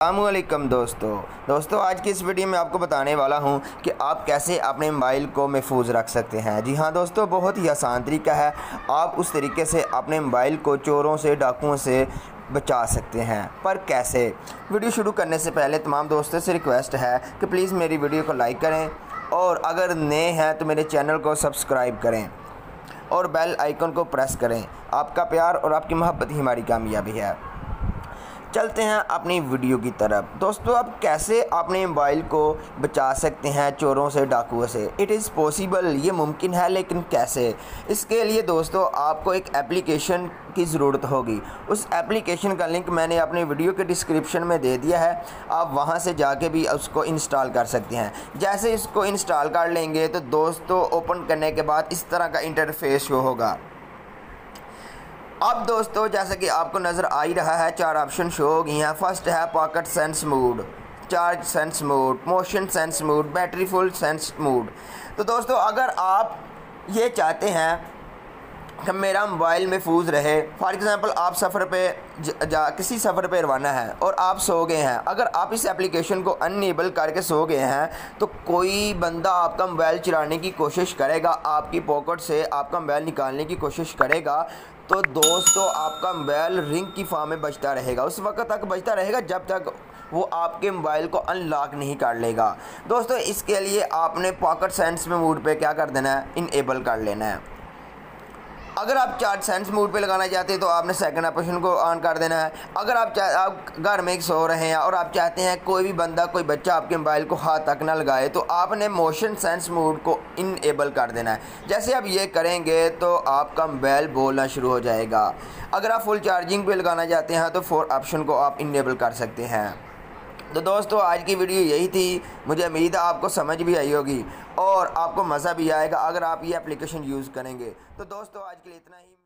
अल्लाम दोस्तों। दोस्तों, आज की इस वीडियो में आपको बताने वाला हूँ कि आप कैसे अपने मोबाइल को महफूज रख सकते हैं। जी हाँ दोस्तों, बहुत ही आसान तरीका है। आप उस तरीके से अपने मोबाइल को चोरों से, डाकुओं से बचा सकते हैं। पर कैसे? वीडियो शुरू करने से पहले तमाम दोस्तों से रिक्वेस्ट है कि प्लीज़ मेरी वीडियो को लाइक करें और अगर नए हैं तो मेरे चैनल को सब्सक्राइब करें और बेल आइकन को प्रेस करें। आपका प्यार और आपकी मोहब्बत ही हमारी कामयाबी है। चलते हैं अपनी वीडियो की तरफ़। दोस्तों, अब कैसे अपने मोबाइल को बचा सकते हैं चोरों से, डाकुओं से? इट इज़ पॉसिबल ये मुमकिन है, लेकिन कैसे? इसके लिए दोस्तों, आपको एक एप्लीकेशन की ज़रूरत होगी। उस एप्लीकेशन का लिंक मैंने अपने वीडियो के डिस्क्रिप्शन में दे दिया है। आप वहाँ से जाके भी उसको इंस्टॉल कर सकते हैं। जैसे इसको इंस्टॉल कर लेंगे तो दोस्तों ओपन करने के बाद इस तरह का इंटरफेस शो होगा। अब दोस्तों, जैसे कि आपको नज़र आ ही रहा है, चार ऑप्शन शो हो गई हैं। फ़र्स्ट है pocket sense mode charge sense mode motion sense mode battery full sense mode तो दोस्तों, अगर आप ये चाहते हैं मेरा मोबाइल महफूज रहे। फॉर एग्ज़ाम्पल आप सफ़र पे जा किसी सफ़र पे रवाना है और आप सो गए हैं। अगर आप इस एप्लीकेशन को अनएबल करके सो गए हैं तो कोई बंदा आपका मोबाइल चलाने की कोशिश करेगा, आपकी पॉकेट से आपका मोबाइल निकालने की कोशिश करेगा तो दोस्तों, आपका मोबाइल रिंग की फॉर्म में बचता रहेगा। उस वक्त तक बचता रहेगा जब तक वो आपके मोबाइल को अनलॉक नहीं कर लेगा। दोस्तों, इसके लिए आपने पॉकेट सेंस में मूड पे क्या कर देना है? इनेबल कर लेना है। अगर आप चार्ज सेंस मूड पे लगाना चाहते हैं तो आपने सेकंड ऑप्शन को ऑन कर देना है। अगर आप आप घर में सो रहे हैं और आप चाहते हैं कोई भी बंदा, कोई बच्चा आपके मोबाइल को हाथ तक ना लगाए तो आपने मोशन सेंस मूड को इनेबल कर देना है। जैसे आप ये करेंगे तो आपका मोबाइल बोलना शुरू हो जाएगा। अगर आप फुल चार्जिंग पे लगाना चाहते हैं तो फोर ऑप्शन को आप इनेबल कर सकते हैं। तो दोस्तों, आज की वीडियो यही थी। मुझे उम्मीद है आपको समझ भी आई होगी और आपको मज़ा भी आएगा अगर आप ये एप्लीकेशन यूज़ करेंगे। तो दोस्तों, आज के लिए इतना ही।